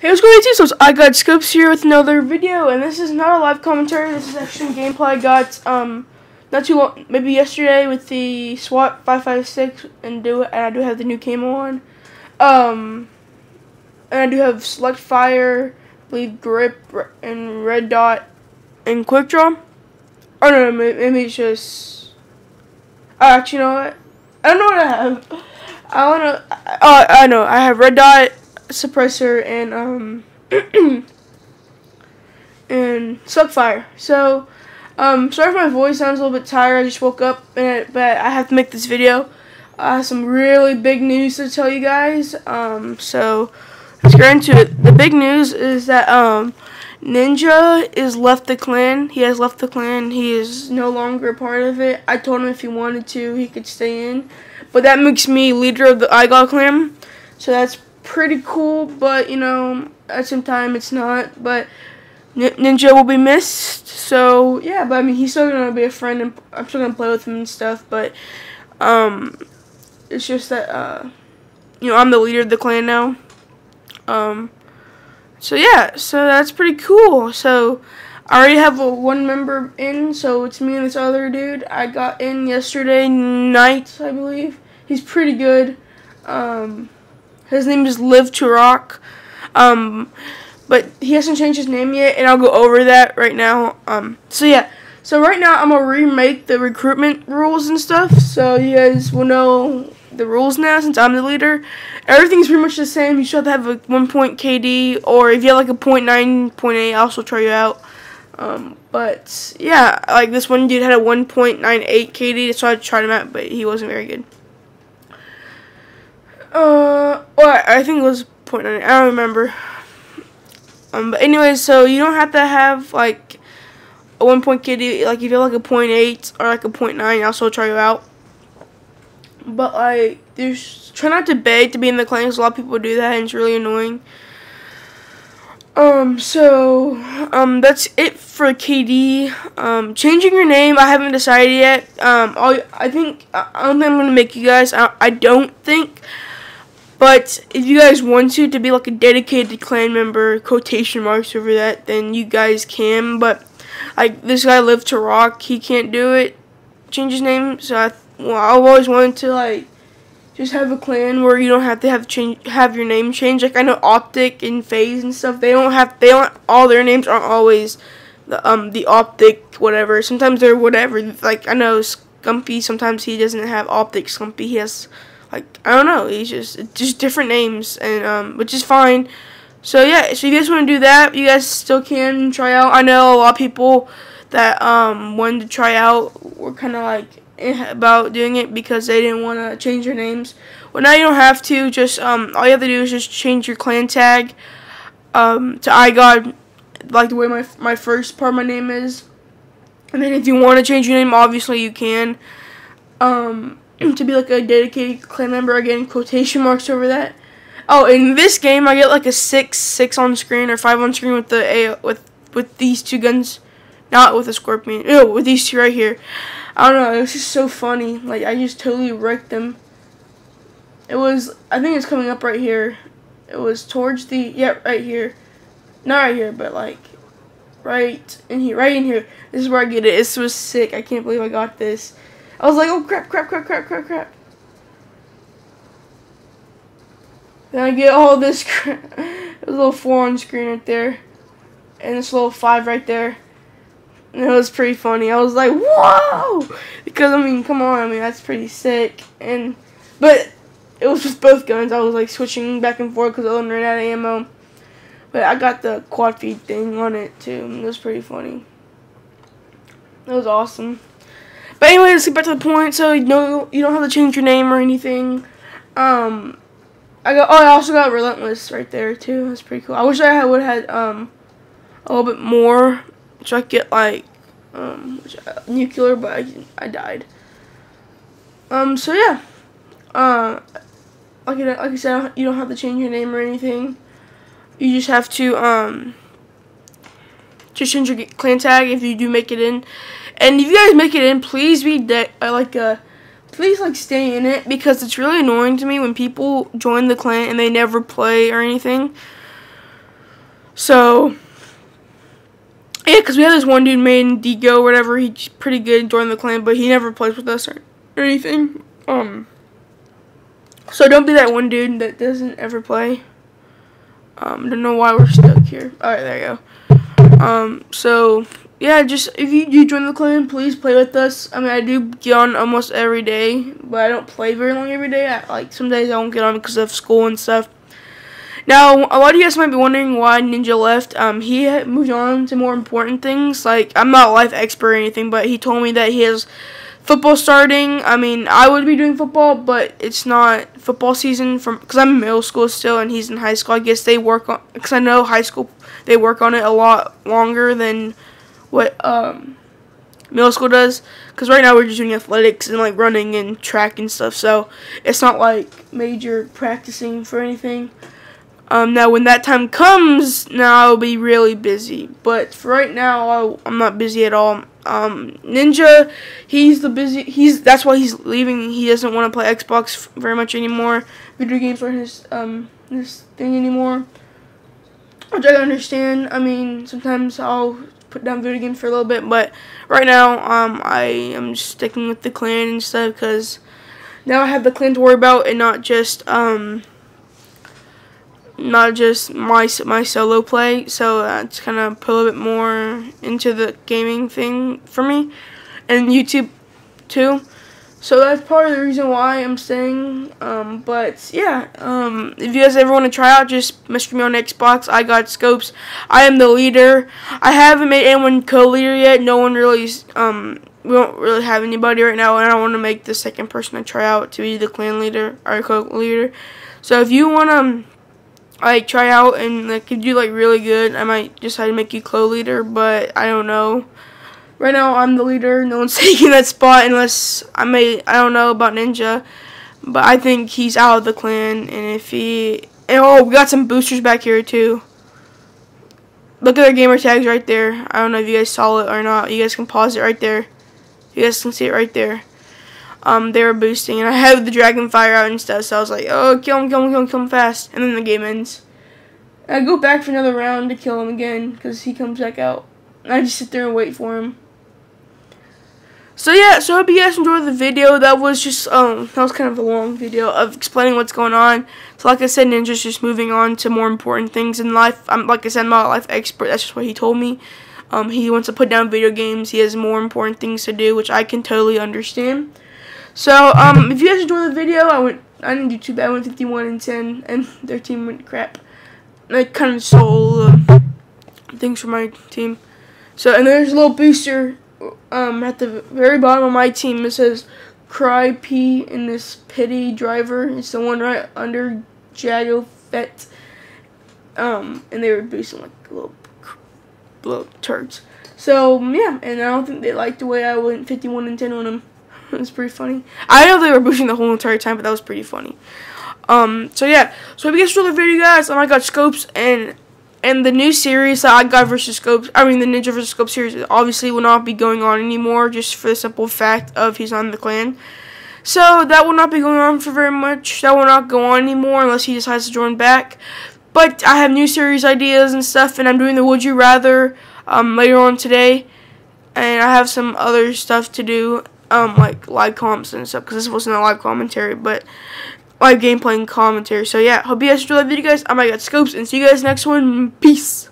Hey, what's going on YouTube? So iGoD Scopes here with another video, and this is not a live commentary. This is actually gameplay I got um not too long, maybe yesterday with the SWAT 556, and do it and I do have the new camo on. Um, and I do have Select Fire, I believe Grip, and Red Dot, and Quick Draw. Oh no, maybe it's just. Oh, actually, you know what? I don't know what I have. I wanna. Oh, I know. I have Red Dot suppressor and um and fire. So um sorry if my voice sounds a little bit tired. I just woke up and but I have to make this video. I have some really big news to tell you guys. Um so let's get into it. The big news is that um Ninja is left the clan. He has left the clan. He is no longer a part of it. I told him if he wanted to, he could stay in. But that makes me leader of the iGoD clan. So that's pretty cool, but you know, at some time, it's not. But Ninja will be missed. So yeah, but I mean, he's still gonna be a friend, and I'm still gonna play with him and stuff. But um, it's just that uh, you know, I'm the leader of the clan now. Um, so yeah, so that's pretty cool. So. I already have a one member in, so it's me and this other dude. I got in yesterday night, I believe. He's pretty good. Um, his name is Live to Rock. Um, but he hasn't changed his name yet, and I'll go over that right now. Um, so yeah, so right now I'm gonna remake the recruitment rules and stuff, so you guys will know the rules now since I'm the leader. Everything's pretty much the same. You should have, a one point KD, or if you have like a point nine, point eight, I'll also try you out. Um, but yeah, like this one dude had a 1.98 KD, so I tried him out, but he wasn't very good. Uh, well, I think it was point nine. I don't remember. Um, but anyway, so you don't have to have like a one point kitty. Like if you have like a point eight or like a point nine, I'll still try you out. But like, there's try not to beg to be in the clan. Cause a lot of people do that, and it's really annoying. Um, so, um, that's it for KD. Um, changing your name, I haven't decided yet. Um, i I think, I don't think I'm gonna make you guys, I, I don't think but if you guys want to, to be like a dedicated clan member, quotation marks over that, then you guys can. But like this guy lived to rock, he can't do it. Change his name. So I, well, I've always wanted to like just have a clan where you don't have to have change have your name change. Like I know Optic and FaZe and stuff. They don't have they don't all their names aren't always the um the Optic whatever. Sometimes they're whatever. Like I know Scumpy. Sometimes he doesn't have Optic Scumpy. He has like I don't know, he's just just different names and um which is fine. So yeah, so you guys want to do that, you guys still can try out. I know a lot of people that um wanted to try out were kind of like eh, about doing it because they didn't want to change their names. Well, now you don't have to. Just um all you have to do is just change your clan tag um to iGoD like the way my my first part of my name is. And then if you want to change your name, obviously you can. Um, to be like a dedicated clan member again quotation marks over that. Oh in this game i get like a six six on screen or five on screen with the a with with these two guns. Not with a scorpion. No with these two right here. I don't know it was just so funny. Like i just totally wrecked them. It was i think it's coming up right here. It was towards the yeah right here. Not right here but like right in here right in here. This is where i get it. This was sick. I can't believe i got this I was like, oh crap, crap, crap, crap, crap, crap. Then I get all this crap. Little four on screen right there. And this little five right there. And it was pretty funny. I was like, whoa! Because, I mean, come on. I mean, that's pretty sick. And, but it was just both guns. I was like switching back and forth because I running out of ammo. But I got the quad feed thing on it too. It was pretty funny. It was awesome. But anyway, let's get back to the point. So you know you don't have to change your name or anything. Um, I got. Oh, I also got relentless right there too. That's pretty cool. I wish I would have had um a little bit more, so I could get like um nuclear, but I I died. Um. So yeah. Uh, like like I said, you don't have to change your name or anything. You just have to um just change your clan tag if you do make it in. And if you guys make it in, please be de- uh, like uh, please like stay in it because it's really annoying to me when people join the clan and they never play or anything. So, yeah, because we have this one dude named Digo, whatever. He's pretty good joining the clan, but he never plays with us or, or anything. Um, so don't be that one dude that doesn't ever play. Um, don't know why we're stuck here. All right, there you go. Um, so yeah, just if you do join the clan, please play with us. I mean, I do get on almost every day, but I don't play very long every day. I, like some days I won't get on because of school and stuff. Now, a lot of you guys might be wondering why Ninja left. Um, he moved on to more important things. Like, I'm not a life expert or anything, but he told me that he has football starting. I mean, I would be doing football, but it's not football season from because I'm in middle school still and he's in high school. I guess they work on because I know high school they work on it a lot longer than what um, middle school does. Because right now we're just doing athletics and like running and track and stuff, so it's not like major practicing for anything. Um, now, when that time comes, now I'll be really busy. But for right now, I, I'm not busy at all. Um, Ninja, he's the busy. He's that's why he's leaving. He doesn't want to play Xbox very much anymore. Video games aren't his um his thing anymore. Which I understand. I mean, sometimes I'll put down video games for a little bit, but right now, um, I am sticking with the clan and stuff because now I have the clan to worry about and not just um not just my my solo play. So uh, it's kind of put a little bit more into the gaming thing for me, and YouTube too. So that's part of the reason why I'm staying. Um, but yeah, um, if you guys ever want to try out, just message me on Xbox. iGoD scopes. I am the leader. I haven't made anyone co-leader yet. No one really. Um, we don't really have anybody right now, and I don't want to make the second person to try out to be the clan leader or co-leader. So if you want to like try out and like if you like really good, I might decide to make you co-leader, but I don't know. Right now I'm the leader. No one's taking that spot unless I may I don't know about Ninja, but I think he's out of the clan. And if he and oh we got some boosters back here too. Look at their gamer tags right there. I don't know if you guys saw it or not. You guys can pause it right there. You guys can see it right there um, they were boosting, and I had the dragon fire out and stuff, so I was like, oh, kill him, kill him, kill him, kill him fast, and then the game ends. I go back for another round to kill him again, because he comes back out. And I just sit there and wait for him. So yeah, so I hope you guys enjoyed the video. That was just, um, that was kind of a long video of explaining what's going on. So like I said, Ninja's just moving on to more important things in life. I'm, like I said, I'm not a life expert. That's just what he told me. Um, he wants to put down video games. He has more important things to do, which I can totally understand. So, um, if you guys enjoyed the video, I went, I didn't do too bad. I went 51 and 10, and their team went crap. I kind of stole uh, things from my team. So, and there's a little booster um, at the very bottom of my team. It says Cry P in this pity driver. It's the one right under Jago Fett. Um, and they were boosting like little, little turds. So, yeah, and I don't think they liked the way I went 51 and 10 on them. it was pretty funny. I know they were boosting the whole entire time, but that was pretty funny. Um, so yeah. So if you guys enjoyed the video, guys, oh my god, Scopes and and the new series that I got versus Scopes, I mean the Ninja versus Scopes series, obviously will not be going on anymore, just for the simple fact of he's on the clan. So that will not be going on for very much. That will not go on anymore unless he decides to join back. But I have new series ideas and stuff, and I'm doing the Would You Rather um, later on today. And I have some other stuff to do um like live comps and stuff because this wasn't a live commentary, but live gameplay and commentary. So yeah, hope you guys enjoyed that video, guys. I'm got Scopes, and see you guys next one. Peace.